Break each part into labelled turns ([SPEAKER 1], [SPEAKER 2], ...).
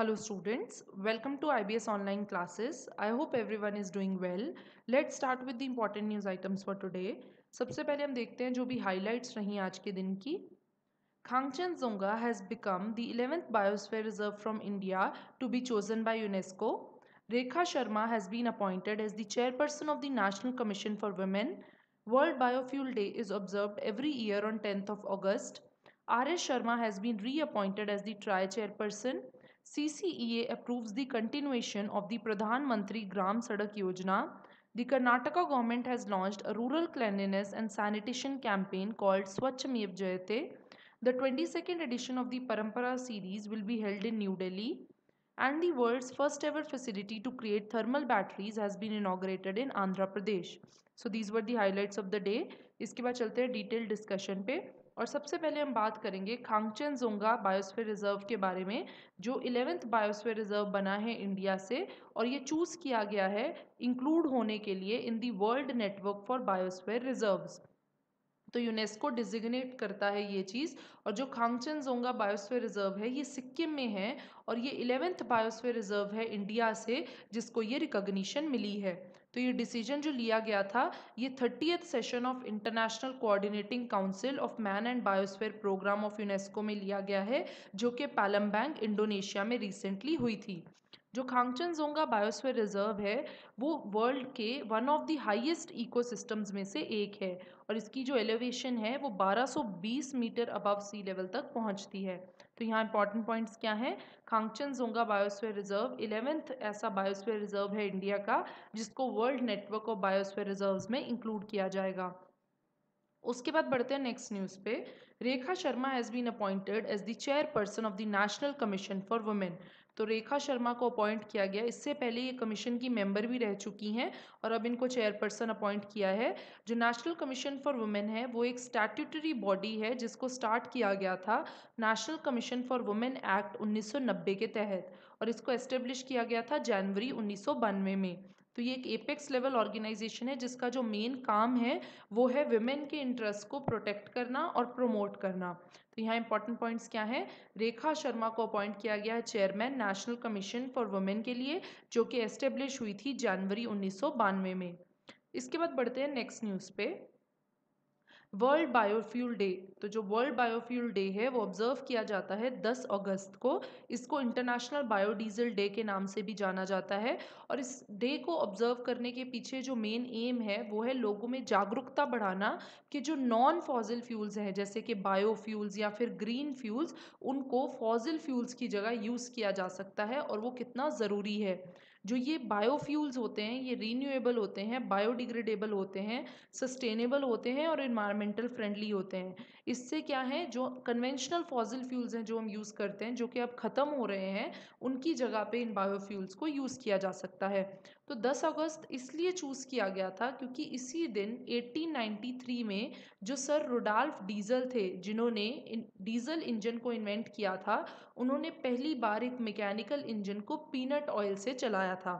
[SPEAKER 1] Hello students, welcome to IBS online classes. I hope everyone is doing well. Let's start with the important news items for today. सबसे पहले हम देखते हैं जो भी highlights रही आज के दिन की Khangchen Zonga has become the 11th biosphere reserve from India to be chosen by UNESCO. Rekha Sharma has been appointed as the chairperson of the National Commission for Women. World Biofuel Day is observed every year on 10th of August. R.S. Sharma has been reappointed as the TRI chairperson. CCEA approves the continuation of the Pradhan Mantri Gram Sadak Yojana. The Karnataka government has launched a rural cleanliness and sanitation campaign called Swachh Mev Jayate. The 22nd edition of the Parampara series will be held in New Delhi. And the world's first ever facility to create thermal batteries has been inaugurated in Andhra Pradesh. So these were the highlights of the day. इसके बाद चलते हैं detail discussion पे और सबसे पहले हम बात करेंगे खांगचन जोंगा बायोस्फीयर रिज़र्व के बारे में, जो इलेवेंथ बायोस्फीयर रिज़र्व बना है इंडिया से, और ये चूज़ किया गया है इंक्लूड होने के लिए in the world network for biosphere reserves. तो यूनेस्को डिजिग्नेट करता है ये चीज़, और जो खांगचन जोंगा बायोस्फीयर रिज़र्व है ये सिक्किम में है, और ये इलेवेंथ बायोस्फीयर रिज़र्व है इंडिया से, जिसको ये रिकॉग्निशन मिली है। तो ये डिसीज़न जो लिया गया था, ये thirtieth session of international coordinating council of man and biosphere programme of UNESCO में लिया गया है, जो कि पैलमबैंग इंडोनेशिया में रिसेंटली हुई थी। जो खांगचन जोंगा बायोस्फीयर रिज़र्व है, वो वर्ल्ड के one of the highest ecosystems में से एक है और इसकी जो एलिवेशन है, वो 1220 मीटर अबव सी लेवल तक पहुँचती है। तो यहाँ इंपॉर्टेंट पॉइंट्स क्या हैं? Khangchendzonga biosphere reserve eleventh ऐसा बायोस्फीयर रिज़र्व है इंडिया का, जिसको world network of biosphere reserves में इंक्लूड किया जाएगा। उसके बाद बढ़ते हैं नेक्स्ट न्यूज़ पे। Rekha Sharma has been appointed as the chairperson of the national commission for women तो रेखा शर्मा को अपॉइंट किया गया। इससे पहले ये कमीशन की मेंबर भी रह चुकी हैं और अब इनको चेयरपर्सन अपॉइंट किया है। जो नेशनल कमीशन फॉर वुमेन है, वो एक स्टैट्यूटरी बॉडी है, जिसको स्टार्ट किया गया था national commission for women act 1990 के तहत और इसको एस्टेब्लिश किया गया था जनवरी उन्नीस सौ बानवे में। तो ये एक एपेक्स लेवल ऑर्गेनाइजेशन है, जिसका जो मेन काम है, वो है वुमेन के इंटरेस्ट को प्रोटेक्ट करना और प्रोमोट करना। तो यहाँ इंपॉर्टेंट पॉइंट्स क्या हैं? रेखा शर्मा को अपॉइंट किया गया है chairman national commission for women के लिए, जो कि एस्टेब्लिश हुई थी जनवरी उन्नीस सौ बानवे में। इसके बाद बढ़ते हैं नेक्स्ट न्यूज़ पे। वर्ल्ड बायोफ्यूल डे तो जो वर्ल्ड बायोफ्यूल डे है, वो ऑब्ज़र्व किया जाता है 10 अगस्त को। इसको इंटरनेशनल बायोडीजल डे के नाम से भी जाना जाता है और इस डे को ऑब्ज़र्व करने के पीछे जो मेन एम है, वो है लोगों में जागरूकता बढ़ाना कि जो नॉन फॉजिल फ्यूल्स हैं, जैसे कि बायोफ्यूल्स या फिर ग्रीन फ्यूल्स उनको फॉजिल फ्यूल्स की जगह यूज़ किया जा सकता है और वो कितना ज़रूरी है। जो ये बायोफ्यूल्स होते हैं, ये रीन्यूएबल होते हैं बायोडिग्रेडेबल होते हैं सस्टेनेबल होते हैं और इन्वायरमेंटल फ्रेंडली होते हैं। इससे क्या है, जो कन्वेंशनल फॉजिल फ्यूल्स हैं जो हम यूज़ करते हैं, जो कि अब ख़त्म हो रहे हैं, उनकी जगह पे इन बायोफ्यूल्स को यूज़ किया जा सकता है। तो 10 अगस्त इसलिए चूज़ किया गया था क्योंकि इसी दिन 1893 में जो सर रोडाल्फ डीजल थे, जिन्होंने डीजल इंजन को इन्वेंट किया था, उन्होंने पहली बार एक मैकेनिकल इंजन को पीनट ऑयल से चलाया था।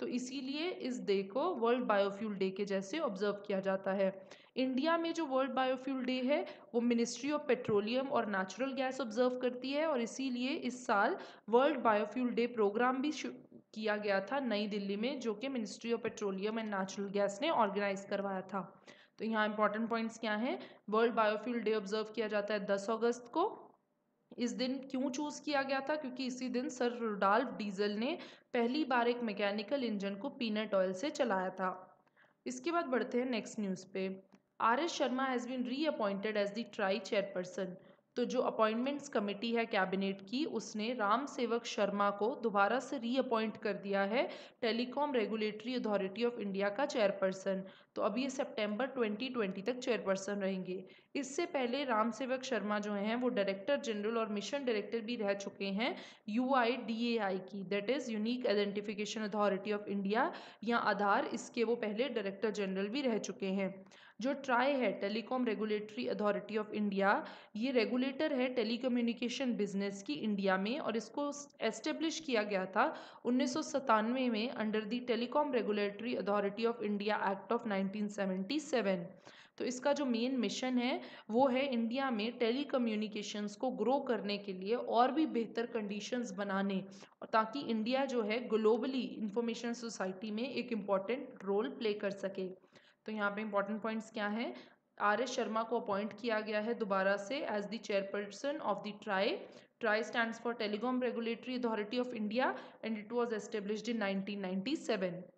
[SPEAKER 1] तो इसीलिए इस डे को वर्ल्ड बायोफ्यूल डे के जैसे ऑब्ज़र्व किया जाता है। इंडिया में जो वर्ल्ड बायोफ्यूल डे है, वो मिनिस्ट्री ऑफ़ पेट्रोलियम और नेचुरल गैस ऑब्ज़र्व करती है और इसीलिए इस साल वर्ल्ड बायोफ्यूल डे प्रोग्राम भी किया गया था नई दिल्ली में, जो कि ministry of petroleum and natural gas ने ऑर्गेनाइज करवाया था। तो यहाँ इंपॉर्टेंट पॉइंट्स क्या हैं? वर्ल्ड बायोफ्यूल डे ऑब्ज़र्व किया जाता है दस अगस्त को। इस दिन क्यों चूज़ किया गया था? क्योंकि इसी दिन सर रुडाल्फ डीजल ने पहली बार एक मैकेनिकल इंजन को पीनट ऑयल से चलाया था। इसके बाद बढ़ते हैं नेक्स्ट न्यूज़ पे। R S Sharma has been reappointed as the TRAI chairperson तो जो अपॉइंटमेंट्स कमेटी है कैबिनेट की, उसने राम सेवक शर्मा को दोबारा से रीअपॉइंट कर दिया है telecom regulatory authority of India का चेयरपर्सन। तो अब ये सितंबर 2020 तक चेयरपर्सन रहेंगे। इससे पहले राम सेवक शर्मा जो हैं, वो डायरेक्टर जनरल और मिशन डायरेक्टर भी रह चुके हैं you I D A I की। That is unique identification authority of India या आधार। इसके वो पहले डायरेक्टर जनरल भी रह चुके हैं। जो ट्राई है, telecom regulatory authority of India ये रेगुलेटर है टेलीकम्युनिकेशन बिज़नेस की इंडिया में और इसको एस्टेब्लिश किया गया था उन्नीस सौ सतानवे में under the telecom regulatory authority of India act of 1977 तो इसका जो मेन मिशन है, वो है इंडिया में टेली को ग्रो करने के लिए और भी बेहतर कंडीशंस बनाने ताकि इंडिया जो है ग्लोबली इंफॉर्मेशन सोसाइटी में एक इंपॉर्टेंट रोल प्ले कर सके। तो यहाँ पे इंपॉर्टेंट पॉइंट्स क्या हैं? आर एस शर्मा को अपॉइंट किया गया है दोबारा से as the chairperson of the TRAI TRAI stand for telecom regulatory authority of India and it was establish in 1997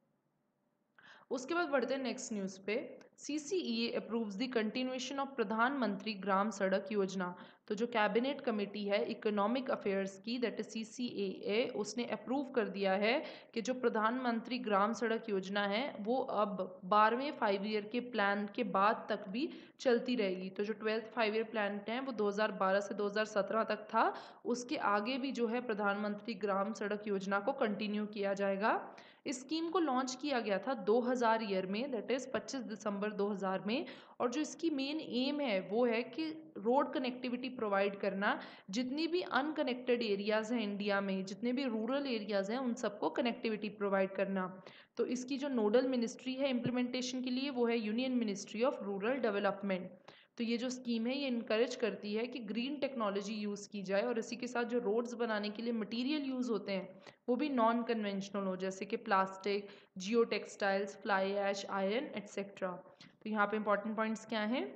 [SPEAKER 1] उसके बाद बढ़ते हैं नेक्स्ट न्यूज़ पे। C C E approves the continuation of Pradhan Mantri Gram Sadak Yojana तो जो cabinet committee है economic affairs की that is C C A उसने अप्रूव कर दिया है कि जो प्रधानमंत्री ग्राम सड़क योजना है, वो अब बारहवें फाइव ईयर के प्लान के बाद तक भी चलती रहेगी। तो जो ट्वेल्थ फाइव ईयर प्लान है, वो 2012 से 2017 तक था। उसके आगे भी जो है प्रधानमंत्री ग्राम सड़क योजना को कंटिन्यू किया जाएगा। इस स्कीम को लॉन्च किया गया था 2000 ईयर में दैट इज़ 25 दिसंबर 2000 में, और जो इसकी मेन एम है वो है कि रोड कनेक्टिविटी प्रोवाइड करना। जितनी भी अनकनेक्टेड एरियाज़ हैं इंडिया में, जितने भी रूरल एरियाज़ हैं, उन सबको कनेक्टिविटी प्रोवाइड करना। तो इसकी जो नोडल मिनिस्ट्री है इम्प्लीमेंटेशन के लिए, वो है union ministry of rural development तो ये जो स्कीम है ये इनक्रेज करती है कि ग्रीन टेक्नोलॉजी यूज़ की जाए और इसी के साथ जो रोड्स बनाने के लिए मटेरियल यूज़ होते हैं, वो भी नॉन कन्वेंशनल हो, जैसे कि plastic geotextiles fly ash iron etcetera तो यहाँ पे इंपॉर्टेंट पॉइंट्स क्या हैं?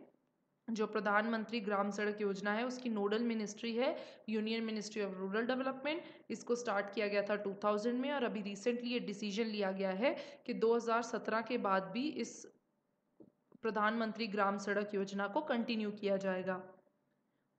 [SPEAKER 1] जो प्रधानमंत्री ग्राम सड़क योजना है, उसकी नोडल मिनिस्ट्री है union ministry of rural development इसको स्टार्ट किया गया था 2000 में और अभी रिसेंटली ये डिसीज़न लिया गया है कि 2017 के बाद भी इस प्रधानमंत्री ग्राम सड़क योजना को कंटिन्यू किया जाएगा।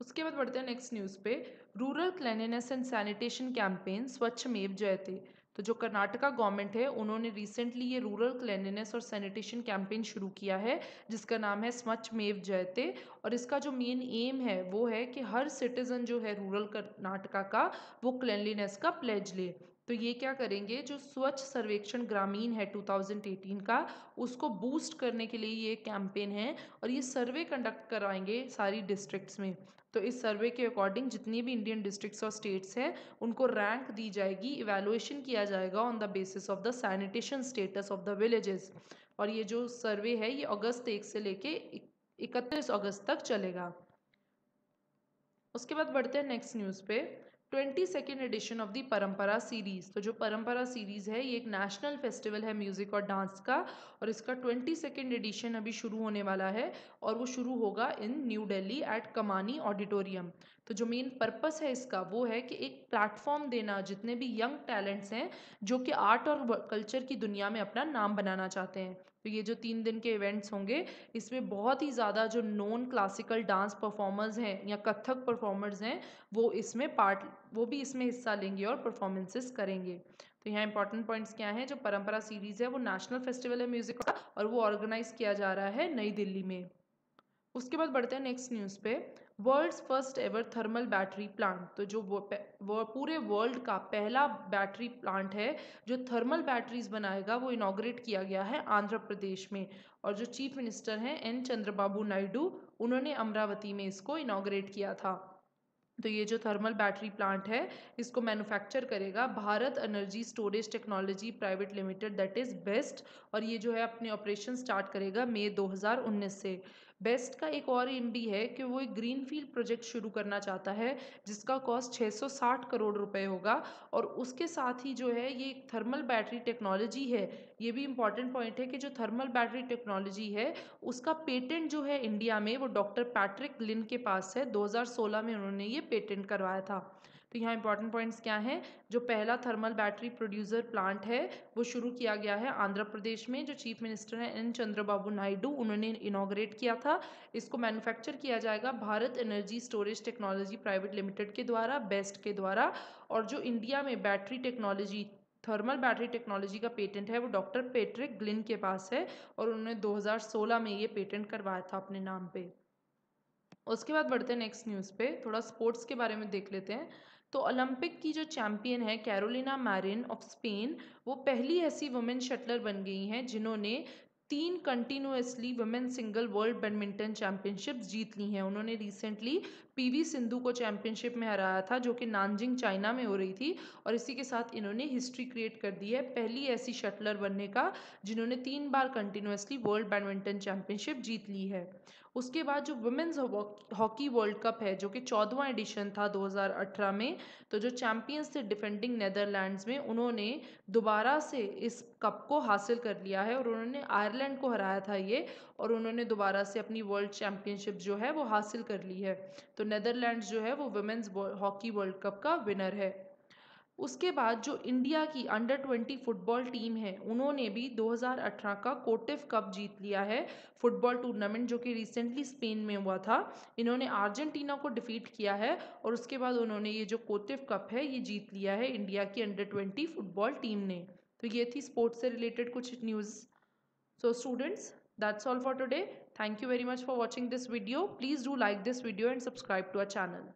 [SPEAKER 1] उसके बाद बढ़ते हैं नेक्स्ट न्यूज़ पे। Rural cleanliness and sanitation campaign Swachh Mev Jayate तो। जो कर्नाटका गवर्नमेंट है, उन्होंने रिसेंटली ये रूरल क्लैनिनेस और सैनिटेशन कैंपेन शुरू किया है, जिसका नाम है स्वच्छ मेव जयते और इसका जो मेन एम है, वो है कि हर सिटीज़न जो है रूरल कर्नाटका का, वो क्लैनलीनेस का प्लेज ले। तो ये क्या करेंगे? जो स्वच्छ सर्वेक्षण ग्रामीण है 2018 का, उसको बूस्ट करने के लिए ये कैंपेन है और ये सर्वे कंडक्ट कराएँगे सारी डिस्ट्रिक्ट्स में। तो इस सर्वे के अकॉर्डिंग जितनी भी इंडियन डिस्ट्रिक्ट्स और स्टेट्स हैं, उनको रैंक दी जाएगी इवेलुएशन किया जाएगा on the basis of the sanitation status of the villages और ये जो सर्वे है, ये अगस्त एक से लेके इकतीस अगस्त तक चलेगा। उसके बाद बढ़ते हैं नेक्स्ट न्यूज़ पे। Twenty second edition of the Parampara series तो जो परंपरा सीरीज़ है, ये एक नेशनल फेस्टिवल है म्यूज़िक और डांस का, और इसका ट्वेंटी सेकेंड एडिशन अभी शुरू होने वाला है, और वो शुरू होगा in New Delhi at Kamani auditorium तो जो मेन पर्पस है इसका वो है कि एक प्लेटफॉर्म देना, जितने भी यंग टैलेंट्स हैं, जो कि आर्ट और कल्चर की दुनिया में अपना नाम बनाना चाहते हैं। तो ये जो तीन दिन के इवेंट्स होंगे, इसमें बहुत ही ज़्यादा जो नॉन क्लासिकल डांस परफॉर्मर्स हैं या कथक परफॉर्मर्स हैं, वो इसमें पार्ट वो भी इसमें हिस्सा लेंगे और परफॉर्मेंसेस करेंगे। तो यहाँ इंपॉर्टेंट पॉइंट्स क्या हैं? जो परंपरा सीरीज़ है, वो नेशनल फेस्टिवल है म्यूज़िक का और वो ऑर्गेनाइज किया जा रहा है नई दिल्ली में। उसके बाद बढ़ते हैं नेक्स्ट न्यूज़ पे। World's first ever thermal battery plant तो जो वो, वो पूरे वर्ल्ड का पहला बैटरी प्लांट है जो थर्मल बैटरीज बनाएगा वो इनाग्रेट किया गया है आंध्र प्रदेश में। और जो चीफ मिनिस्टर हैं एन चंद्रबाबू नायडू उन्होंने अमरावती में इसको इनाग्रेट किया था। तो ये जो थर्मल बैटरी प्लांट है इसको मैन्युफैक्चर करेगा Bharat energy storage technology private limited that is BEST और ये जो है अपने ऑपरेशन स्टार्ट करेगा मई 2019 से। बेस्ट का एक और एमडी है कि वो एक ग्रीन फ़ील्ड प्रोजेक्ट शुरू करना चाहता है, जिसका कॉस्ट 660 करोड़ रुपए होगा और उसके साथ ही जो है, ये एक थर्मल बैटरी टेक्नोलॉजी है। ये भी इंपॉर्टेंट पॉइंट है कि जो थर्मल बैटरी टेक्नोलॉजी है, उसका पेटेंट जो है इंडिया में वो डॉक्टर पैट्रिक लिन के पास है। 2016 में उन्होंने ये पेटेंट करवाया था। तो यहाँ इंपॉर्टेंट पॉइंट्स क्या हैं? जो पहला थर्मल बैटरी प्रोड्यूसर प्लांट है, वो शुरू किया गया है आंध्र प्रदेश में। जो चीफ मिनिस्टर हैं, एन चंद्रबाबू नायडू, उन्होंने इनाग्रेट किया था। इसको मैन्युफैक्चर किया जाएगा Bharat energy storage technology private limited के द्वारा बेस्ट के द्वारा। और जो इंडिया में battery technology thermal battery technology का पेटेंट है, वो डॉक्टर पेट्रिक ग्लिन के पास है और उन्होंने 2016 में ये पेटेंट करवाया था अपने नाम पे। उसके बाद बढ़ते हैं नेक्स्ट न्यूज़ पे। थोड़ा स्पोर्ट्स के बारे में देख लेते हैं। तो ओलंपिक की जो चैम्पियन है, कैरोलिना मैरिन ऑफ़ स्पेन, वो पहली ऐसी वुमेन शटलर बन गई हैं जिन्होंने तीन continuously women single world badminton championships जीत ली हैं। उन्होंने रिसेंटली पीवी सिंधु को चैंपियनशिप में हराया था, जो कि नानजिंग चाइना में हो रही थी, और इसी के साथ इन्होंने हिस्ट्री क्रिएट कर दी है पहली ऐसी शटलर बनने का, जिन्होंने तीन बार कंटिन्यूसली वर्ल्ड बैडमिंटन चैंपियनशिप जीत ली है। उसके बाद जो वुमेंस हॉकी वर्ल्ड कप है, जो कि चौदवा एडिशन था 2018 में तो जो चैंपियंस थे डिफेंडिंग नेदरलैंड्स में, उन्होंने दोबारा से इस कप को हासिल कर लिया है और उन्होंने आयरलैंड को हराया था ये, और उन्होंने दोबारा से अपनी वर्ल्ड चैम्पियनशिप जो है वो हासिल कर ली है। तो नेदरलैंड्स जो है वो वुमेंस हॉकी वर्ल्ड कप का विनर है। उसके बाद जो इंडिया की अंडर ट्वेंटी फुटबॉल टीम है, उन्होंने भी 2018 का कोटिव कप जीत लिया है फुटबॉल टूर्नामेंट जो कि रिसेंटली स्पेन में हुआ था। इन्होंने अर्जेंटीना को डिफीट किया है और उसके बाद उन्होंने ये जो कोटिव कप है, ये जीत लिया है इंडिया की अंडर ट्वेंटी फुटबॉल टीम ने। तो ये थी स्पोर्ट्स से रिलेटेड कुछ news so students that's all for today thank you very much for watching this video please do like this video and subscribe to our channel